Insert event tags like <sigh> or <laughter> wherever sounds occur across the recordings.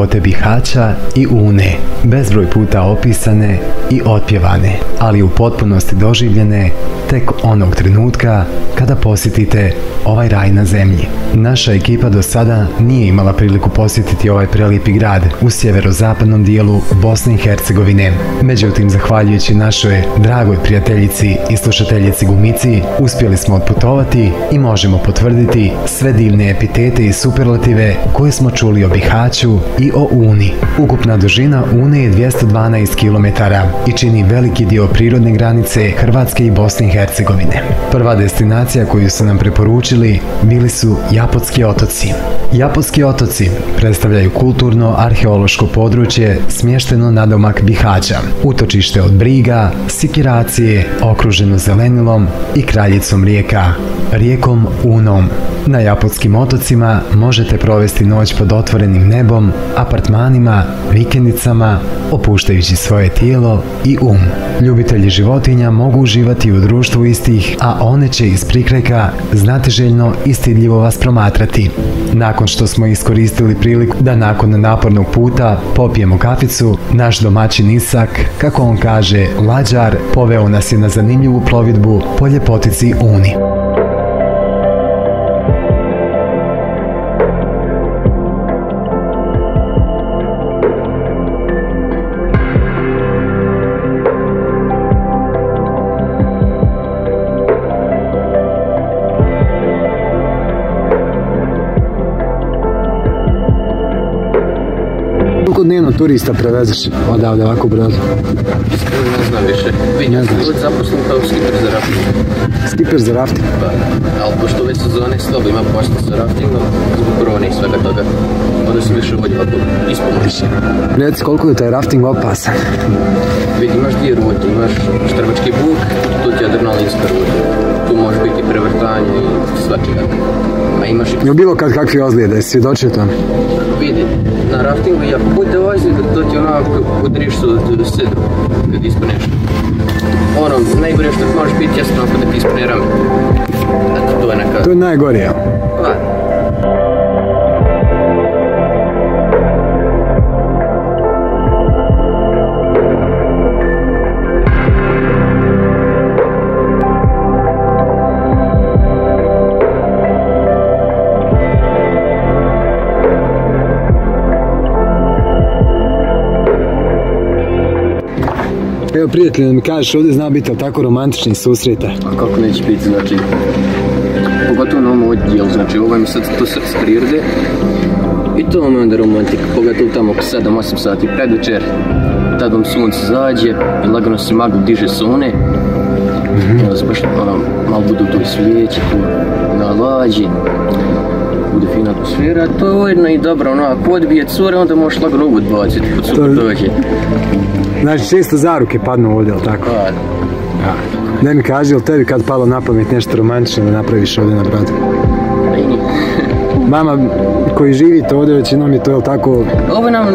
Ljepote Bihaća i Une, bezbroj puta opisane i otpjevane, ali u potpunosti doživljene tek onog trenutka kada posjetite ovaj raj na zemlji. Naša ekipa do sada nije imala priliku posjetiti ovaj prelijepi grad u sjeverozapadnom dijelu Bosne i Hercegovine. Međutim, zahvaljujući našoj dragoj prijateljici i slušateljici Gumici, uspjeli smo otputovati i možemo potvrditi sve divne epitete i superlative koje smo čuli o Bihaću i o Uni. Ukupna dužina Une je 212 km i čini veliki dio prirodne granice Hrvatske i Bosne i Hercegovine. Prva destinacija koju su nam preporučili bili su Japotski otoci. Japotski otoci predstavljaju kulturno arheološko područje smješteno na domak Bihaća, utočište od briga, sikiracije, okruženo zelenilom i kraljicom rijeka, rijekom Unom. Na Japotskim otocima možete provesti noć pod otvorenim nebom, apartmanima, vikendicama, opuštajući svoje tijelo i um. Ljubitelji životinja mogu uživati u društvu istih, a one će iz prikreka znatiželjno i stidljivo vas promatrati. Nakon što smo iskoristili priliku da nakon napornog puta popijemo kaficu, naš domaćin Isak, kako on kaže, lađar, poveo nas je na zanimljivu plovidbu po ljepotici Uni. Dnevno turista prevezeš odavde ovako brzo? Ne znam više. Vidim, Ne znaš. Uvijek zaposlen kao skipper za rafting. Skipper za rafting. Pa, ali pošto već sezone slabo ima posla sa raftingom, zbog korone i svega toga, onda se više vodi ovako ispomoć. Reci koliko je taj rafting opasan. Vidi, imaš dvije rute, imaš štrbački buk, tu ti je adrenalinska ruta. Tu može biti prevrtanje i svačega. A imaš i bilo kad kakvi ozlijede, svjedočio tome? Vidi, na raftingu i ako bude ozljed, to ti onako udriš se od sedru kad ispaneš. Ono, najgore što možeš biti jasno ako da ti ispane rame. Eto, to je neka... To je najgore, jel? Pa, Evo prijatelj, da mi kažeš, ovdje zna biti tako romantični susreta. A kako neće biti, znači, pogotovo na ovom odjelu, znači ovo je mi sad to srce prirode. I to vam je onda romantika, pogotovo tamo oko 7-8 sati predvečer, tad vam sunce zađe i lagano se magla diže s one, onda se baš ono, malo budu tu svijeće, tu na lađi, bude fina atmosfera, to je ujedno i dobro, ono, ako odbije cure, onda možeš lagano uvod baciti, pod super dođe. Znači, često zaruke padnu ovdje, jel tako? Pa, Ja. Ne mi kaži, jel tebi kad palo na pamet nešto romantično da napraviš ovdje na bradu? nije. Mama koji živite ovdje većinom je to, jel tako, Ovo nam...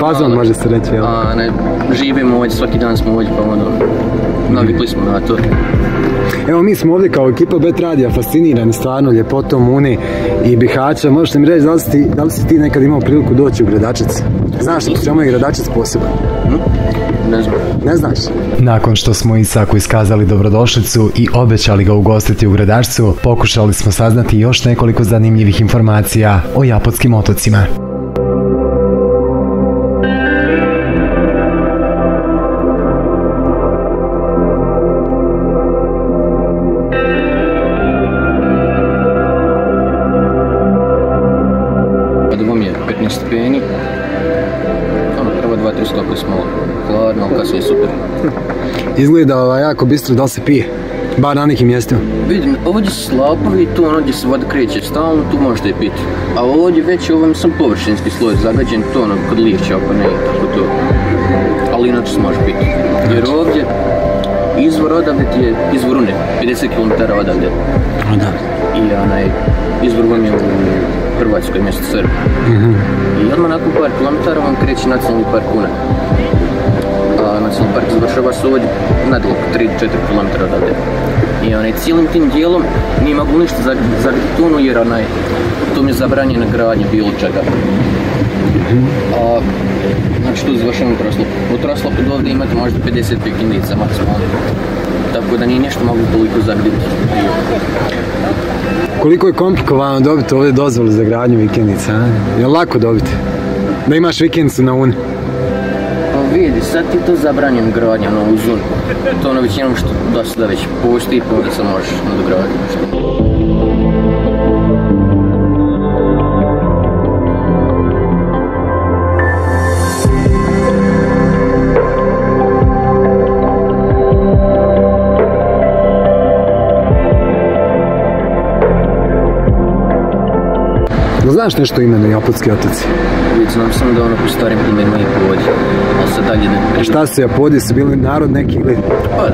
fazon može se reći, jel? A, ne, živimo ovdje, svaki dan smo ovdje, pa ono, navikli smo na to. Evo mi smo ovdje kao ekipa Bet Radija fascinirani stvarno ljepotom Uni i Bihaća. Možeš li mi reći da li, si ti, da li si ti nekad imao priliku doći u Gradačac? Znaš li čemu je Gradačac poseban? Hm? Ne znam. Ne znaš? Nakon što smo Isaku iskazali dobrodošlicu i obećali ga ugostiti u Gradačcu, pokušali smo saznati još nekoliko zanimljivih informacija o Japotskim otocima. Super. <laughs> Izgleda ovaj, jako bistro da li se pije. Bar na nekim mjestima. Vidim, ovdje su slapovi, tu ono gdje se voda kreće stalno, tu možete i piti. A ovdje već je ovom sam površinski sloj zagađen, to ono, kod lišća oko ne, tako to. Ali inače se može piti. Jer ovdje, izvor odavde ti je izvor Une, 50 km odavde. Da. I onaj, izvor vam je u Hrvatskoj, mjesto Srb. I odmah nakon par kilometara vam kreće nacionalni park Una. Na nacionalni park završava ovdje nadaleko 3-4 km odavde. I onaj, cijelim tim dijelom nije mogu ništa zagriti tunu jer onaj, tu mi je zabranjena gradnja bilo čega. A, znači tu završavam. U troslopu do ovdje imate možda 50 vikendica maksimalno. Tako da nije nešto mogu toliko zagriti. Koliko je komplikovano dobiti ovdje dozvolu za gradnju vikendica? Je lako dobiti? Da imaš vikendicu na Uni? Vidi, sad ti to zabranjen gradnja na ovu zonu. To ono većinom što do sada već postoji, pa onda se možeš nadograditi znaš nešto o imenu Japodski otoci? Vidi, znam samo da ono po starim primjerima i povodi. Ali sad dalje ne... Šta su Japodi, su bili narod neki ili... Pa,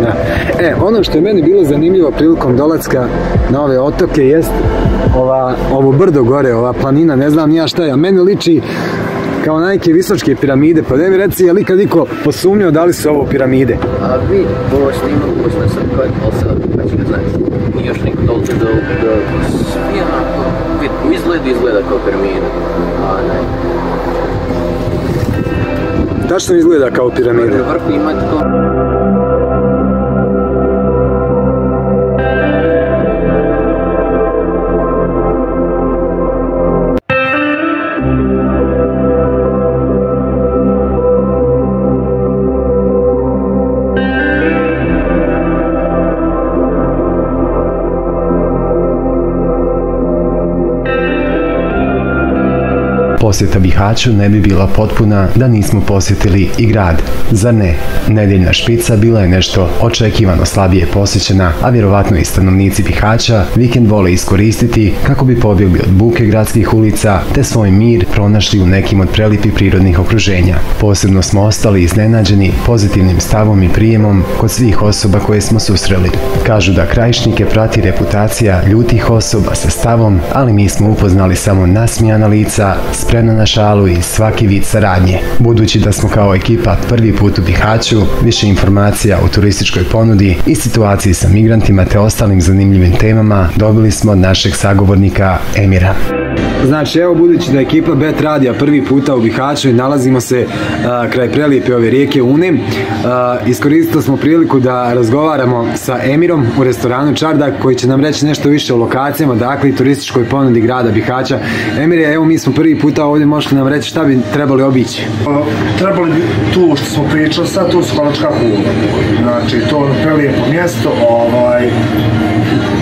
Da. E, ono što je meni bilo zanimljivo prilikom dolaska na ove otoke jest ova, ovo brdo gore, ova planina, ne znam ja šta je, a meni liči kao neke visočke piramide, pa da mi reci, je li kad niko posumnjao da li su ovo piramide? a vidi, postoji ima postoje sad kad, ali sad, pa će ga znaš. Nije još niko dođe do... do... Svi onako, vidi, izgled izgleda kao piramida. A ne. Tačno izgleda kao piramide. Na vrhu imate to... Posjeta Bihaću ne bi bila potpuna da nismo posjetili i grad. Zar ne? Nedjeljna špica bila je nešto očekivano slabije posjećena, a vjerovatno i stanovnici Bihaća vikend vole iskoristiti kako bi pobjegli od buke gradskih ulica te svoj mir pronašli u nekim od prelipih prirodnih okruženja. Posebno smo ostali iznenađeni pozitivnim stavom i prijemom kod svih osoba koje smo susreli. Kažu da krajišnike prati reputacija ljutih osoba sa stavom, ali mi smo upoznali samo nasmijana lica, spremna na šalu i svaki vid saradnje. Budući da smo kao ekipa prvi put u Bihaću, više informacija o turističkoj ponudi i situaciji sa migrantima te ostalim zanimljivim temama dobili smo od našeg sagovornika Emira. Znači, evo budući da je ekipa Bet Radija prvi puta u Bihaću i nalazimo se a, kraj prelijepe ove rijeke Une, iskoristili smo priliku da razgovaramo sa Emirom u restoranu Čardak koji će nam reći nešto više o lokacijama, dakle i turističkoj ponudi grada Bihaća. Emire, evo mi smo prvi puta ovdje, možete nam reći šta bi trebali obići? Pa, trebali bi tu što smo pričali sad, tu su kula. Znači, to je prelijepo mjesto, ovaj,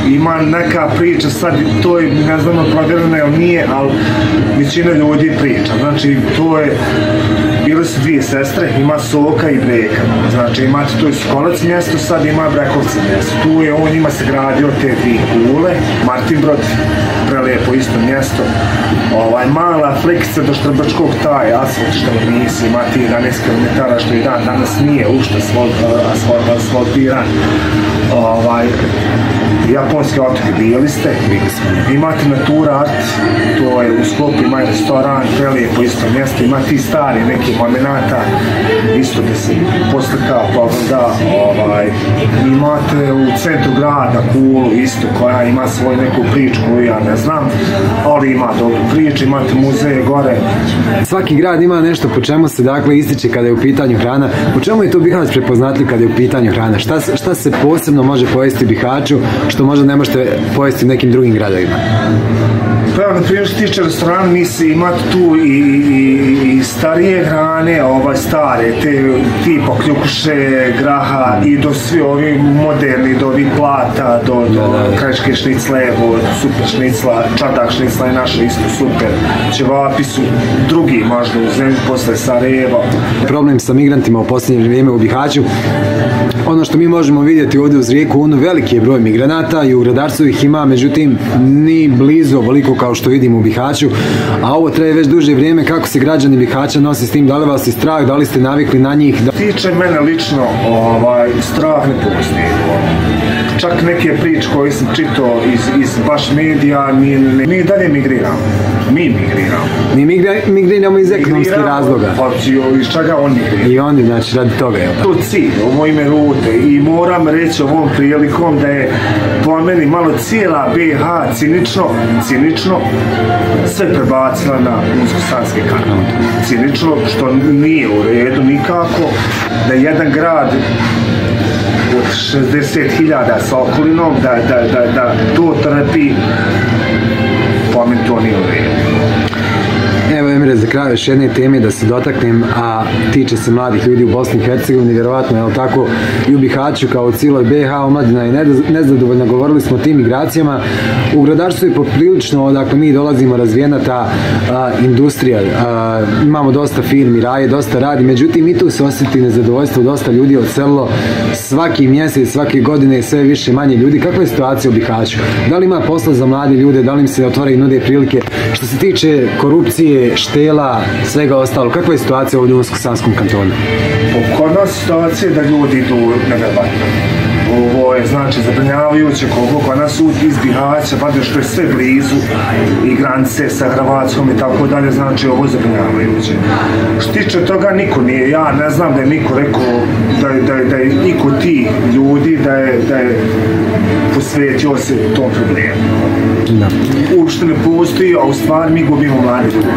ima neka priča, sad to je, ne znam, provjereno ili nije, ali većina ljudi priča. Znači, to je, bile su dvije sestre, ima Soka i Breka. Znači, imate to je Skolac mjesto, sad ima Brekovci mjesto. Tu je, on ima se gradio te dvije kule, Martin Brod, prelijepo isto mjesto. Ovaj, mala fleksica do Štrbačkog taj asfalt što nisi, ima ti 11 km što i dan danas nije ušte asfalt, asfalt, asfaltiran. Ovaj, japonske otoke bili ste. Imate Natura Art, to je u sklopu ima restoran, prelijepo isto mjesto, ima ti stari neki momenata, isto da se poslika, pa da, ovaj, imate u centru grada Kulu isto koja ima svoju neku priču koju ja ne znam, ali ima dobru priču, imate muzeje gore, Svaki grad ima nešto po čemu se dakle ističe kada je u pitanju hrana. Po čemu je to Bihać prepoznatljiv kada je u pitanju hrana? Šta, šta se posebno može pojesti Bihaću što možda ne možete pojesti u nekim drugim gradovima? Pa evo, na primjer, što se tiče restorana, nisi imati tu i, i, i starije hrane, ovaj stare, te tipa kljukuše, graha i do svi ovi moderni, do ovih plata, do, do krajiške šnicle, od super šnicla, čardak šnicla je naša isto super. Ćevapi su drugi možda u zemlji posle Sarajeva. Problem sa migrantima u posljednje vrijeme u Bihaću ono što mi možemo vidjeti ovdje uz rijeku Unu, veliki je broj migranata i u Gradarcu ih ima, međutim, ni blizu ovoliko kao što vidimo u Bihaću, a ovo traje već duže vrijeme, kako se građani Bihaća nose s tim, da li vas je strah, da li ste navikli na njih, da... tiče mene lično, ovaj, strah ne postoji. Čak neke priče koje sam čitao iz, iz baš medija, mi, mi dalje migriramo. Mi migriramo. Mi migra- migriramo iz ekonomskih razloga. Pa iz čega on migrira? I oni, znači, radi toga, jel? to cilj, ovo ime rute i moram reći ovom prilikom da je po meni malo cijela BH cinično, cinično sve prebacila na Unsko-Sanski kanal. Cinično, što nije u redu nikako, da jedan grad 60.000 sa okolinom, da, da, da, da to trpi, po meni to nije u redu. Emire, za kraj još jedne teme da se dotaknem, a tiče se mladih ljudi u Bosni i Hercegovini, vjerovatno, jel tako, i u Bihaću kao u cijeloj BH, omladina je nez- nezadovoljna, govorili smo o tim migracijama. U gradarstvu je poprilično, odakle mi dolazimo, razvijena ta industrija, imamo dosta firmi, raje, dosta radi, međutim i tu se osjeti nezadovoljstvo, dosta ljudi odselilo svaki mjesec, svake godine sve više manje ljudi. Kakva je situacija u Bihaću? Da li ima posla za mlade ljude, da li im se otvaraju nude prilike? Što se tiče korupcije, štela, svega ostalo, kakva je situacija ovdje u Unsko-Sanskom kantonu? Kod nas situacija je da ljudi idu nevjerovatno. Ovo je znači zabrinjavajuće koliko kod nas u iz Bihaća, valjda što je sve blizu i granice sa Hrvatskom i tako dalje, znači ovo je zabrinjavajuće. Što tiče toga niko nije, ja ne znam da je niko rekao da je, da da niko ti ljudi da je, da je posvetio se tom problemu. Da. Uopšte ne postoji, a u stvari mi gubimo mlade ljudi.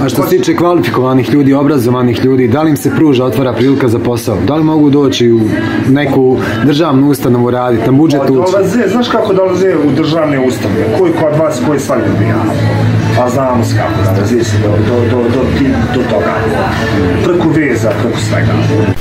A što se tiče kvalifikovanih ljudi, obrazovanih ljudi, da li im se pruža, otvara prilika za posao? Da li mogu doći u neku državnu ustanovu raditi, na budžet Pa ući? dolaze, znaš kako dolaze u državne ustanove? Koji kod vas, koji svakdje bija? Pa znamo se kako dolaze se do, do, do, do, toga. Preko veza, preko svega.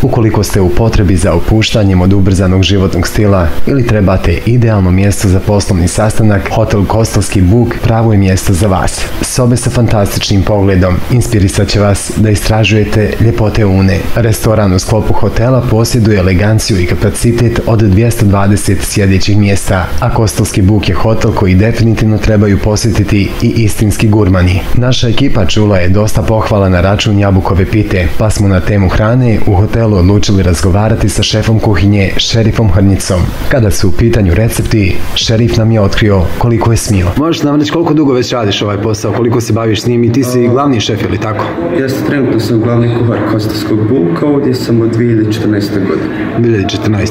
Ukoliko ste u potrebi za opuštanjem od ubrzanog životnog stila ili trebate idealno mjesto za poslovni sastanak, Hotel Kostelski Buk pravo je mjesto za vas. Sobe sa fantastičnim pogledom inspirisat će vas da istražujete ljepote Une. Restoran u sklopu hotela posjeduje eleganciju i kapacitet od 220 sjedećih mjesta, a Kostelski Buk je hotel koji definitivno trebaju posjetiti i istinski gurmani. Naša ekipa čula je dosta pohvala na račun jabukove pite, pa smo na temu hrane u hotelu odlučili razgovarati sa šefom kuhinje, šerifom Hrnicom. Kada su u pitanju recepti, šerif nam je otkrio koliko je smio. Možeš nam reći koliko dugo već radiš ovaj posao, koliko se baviš s njim i ti si glavni šef ili tako? Jeste, trenutno sam glavni kuhar Kostarskog buka, ovdje sam od 2014. godine. 2014.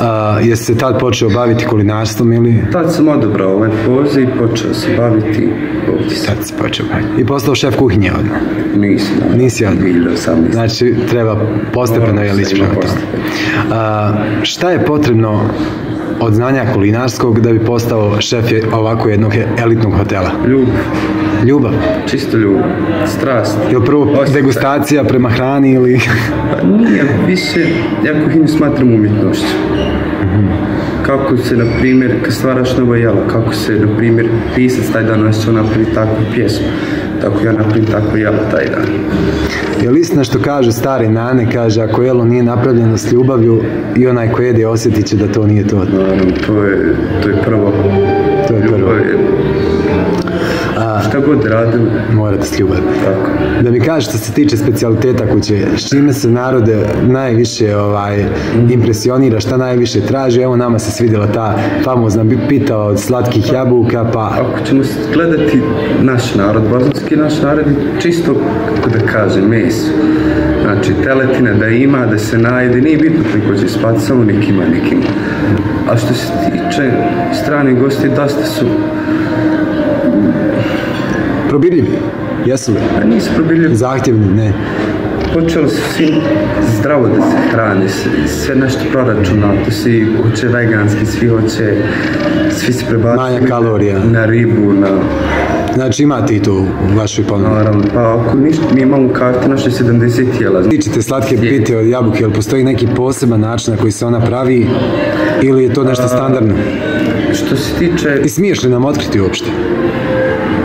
A, jesi se tad počeo baviti kulinarstvom ili Tad sam odobrao ovaj poziv i počeo se baviti ovdje. Si počeo? I postao šef kuhinje odmah. Nisam. Nisi odmah. 2018. Znači, treba postepeno je ići prema tome. šta je potrebno od znanja kulinarskog da bi postao šef ovako jednog elitnog hotela? Ljubav, Ljubav. čisto ljubav, strast. Je prvo degustacija prema hrani ili... Pa nije, više, ja kuhinju smatram umjetnošću. Kako se, na primjer, kad stvaraš novo jelo, kako se, na primjer, pisac taj dan osjećao napravi takvu pjesmu, tako ja napravim takvo jelo taj dan. Je li istina što kaže stari nane, kaže ako jelo nije napravljeno s ljubavlju i onaj ko jede osjetit će da to nije to. Naravno, to je. To je prvo. Šta god radim, Morate s ljubavi. tako. Da mi kažeš što se tiče specijaliteta kuće, s čime se narode najviše ovaj, impresionira, šta najviše traži, evo nama se svidjela ta famozna pita od slatkih jabuka, pa Ako ćemo gledati naš narod, bosanski naš narod je čisto, kako da kažem, meso. Znači, teletina da ima, da se najde, nije bitno koliko će spati, samo nek ima, nek ima. A što se tiče strane gosti, dosta su, probirljivi, jesu li? a nisu probilje, Zahtjevni, ne. počeli su svi zdravo da se hrane, sve nešto proračunato, svi hoće veganski, svi hoće, svi se prebacili kalorija. na ribu, na Znači imate i to u vašoj ponudi. Naravno, pa ako ništa, mi imamo kartu naše 70 jela. Tičete slatke pite od jabuke, jel postoji neki poseban način na koji se ona pravi ili je to nešto standardno? Što se tiče, I smiješ li nam otkriti uopšte?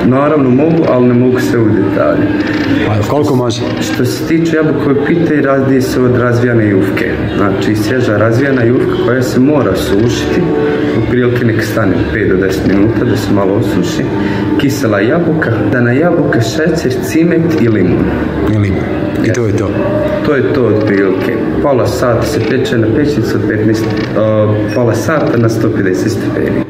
Naravno mogu, ali ne mogu sve u detalje. Pa koliko može? Što se tiče jabukove pite, razlije se od razvijane jufke. Znači, svježa razvijana jufka koja se mora sušiti, u prilike nek stane 5 do 10 minuta da se malo osuši. Kisela jabuka, dana jabuka, šećer, cimet i limun. Ili I to je to. To je to od prilike. Pola sata se peče na pećnicu od 15, uh, pola sata na 150 stepeni.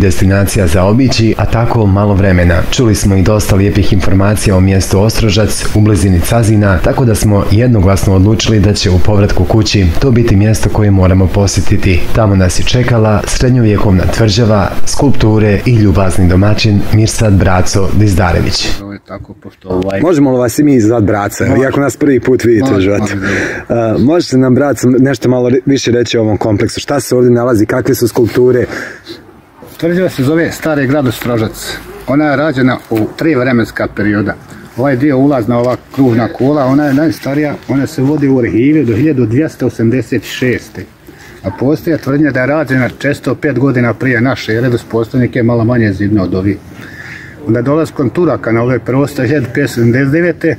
Destinacija za obići, a tako malo vremena. Čuli smo i dosta lijepih informacija o mjestu Ostrožac u blizini Cazina, tako da smo jednoglasno odlučili da će u povratku kući to biti mjesto koje moramo posjetiti. Tamo nas je čekala srednjovjekovna tvrđava, skulpture i ljubazni domaćin Mirsad Braco Dizdarević. Tako, pošto ovaj... Možemo li vas i mi zvati braca, iako nas prvi put vidite u životu? može, Uh, možete nam braca nešto malo više reći o ovom kompleksu? Šta se ovdje nalazi, kakve su skulpture? Tvrđava se zove Stari grad Ostrožac. Ona je rađena u tri vremenska perioda. Ovaj dio ulazna, ova kružna kula, ona je najstarija, ona se vodi u arhivi do 1286. A postoje tvrdnja da je rađena često pet godina prije naše su postavnike je malo manje zidno od ovih. Onda dolaskom Turaka na ove prostore 1579.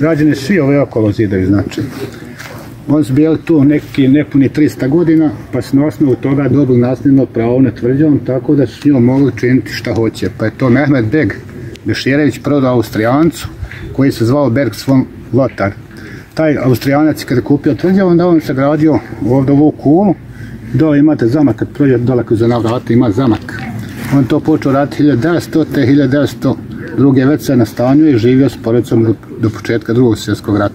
rađeni svi ove okolo zidovi, znači. Oni su bili tu neki nepuni 300 godina, pa su na osnovu toga dobili nasljedno pravo na tvrđavom, tako da su s njom mogli činiti šta hoće. Pa je to Mehmed Beg Beširević prodao Austrijancu, koji se zvao Berg von Lotar. Taj Austrijanac kada je kupio tvrđavu, onda on se gradio ovdje ovu kulu, dole imate zamak, kad prođe dole kroz ona ima zamak. On to počeo raditi 1900. te 1900 druge već se nastanio i živio s porodicom do, do početka drugog svjetskog rata.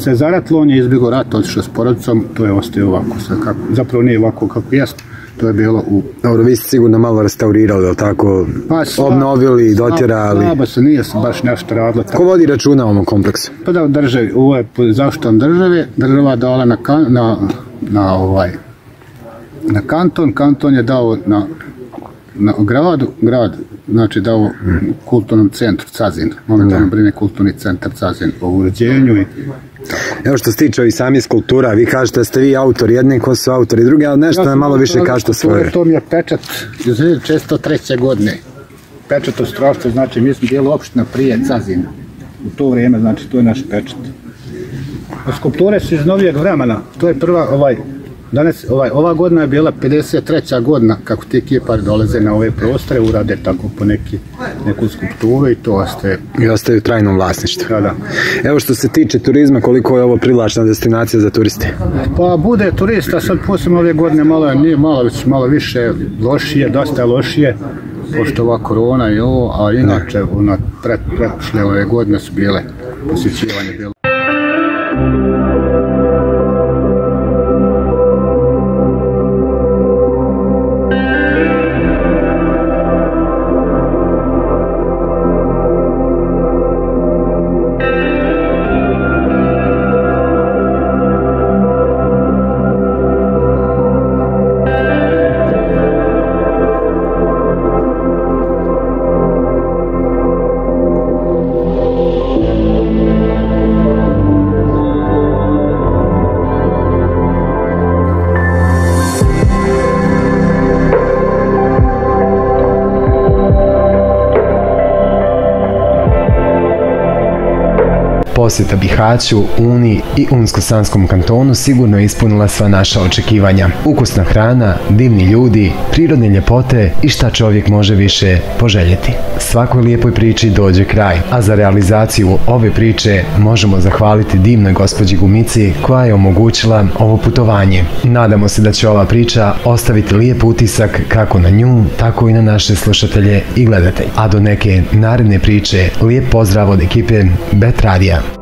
Se zaratilo, on je izbjegao rat, otišao s porodicom, to je ostao ovako, sve kako, zapravo nije ovako kako jest, to je bilo u Dobro, vi ste sigurno malo restaurirali, jel tako? Pa, sla- Obnovili, dotjerali. Slabo se nije se baš nešto radilo. Ko vodi računa ovom kompleksu? Pa da državi, ovo je zaštitom države, država dala na, kan, na, na ovaj, na kanton, kanton je dao na, na gradu, grad, znači dao kulturnom centru Cazin, momentalno brine kulturni centar Cazin o uređenju i Evo što se tiče ovih samih skulptura, vi kažete da ste vi autor jedne, ko su autori druge, ali nešto nam malo više kažete svoje. To mi je pečat iz 1603. godine. Pečat Ostrošca, znači mi smo bili opština prije Cazina. U to vrijeme, znači to je naš pečat. A skulpture su iz novijeg vremena. To je prva, ovaj, danas, ovaj, ova godina je bila 53. godina kako ti kipari dolaze na ove prostore, urade tako po neki, neku skulpturu i to ostaje. I ostaju u trajnom vlasništvu. Da, da. Evo što se tiče turizma, koliko je ovo privlačna destinacija za turiste? Pa bude turista, sad posebno ove godine malo je, nije malo, već malo više lošije, dosta je lošije, pošto ova korona i ovo, a inače ona pret, ove godine su bile posjećivanje bilo. Posjeta Bihaću, Uni i Unsko-Sanskom kantonu sigurno je ispunila sva naša očekivanja. Ukusna hrana, divni ljudi, prirodne ljepote i šta čovjek može više poželjeti. Svakoj lijepoj priči dođe kraj, a za realizaciju ove priče možemo zahvaliti divnoj gospođi Gumici koja je omogućila ovo putovanje. Nadamo se da će ova priča ostaviti lijep utisak kako na nju, tako i na naše slušatelje i gledatelje. A do neke naredne priče, lijep pozdrav od ekipe Bet Radija.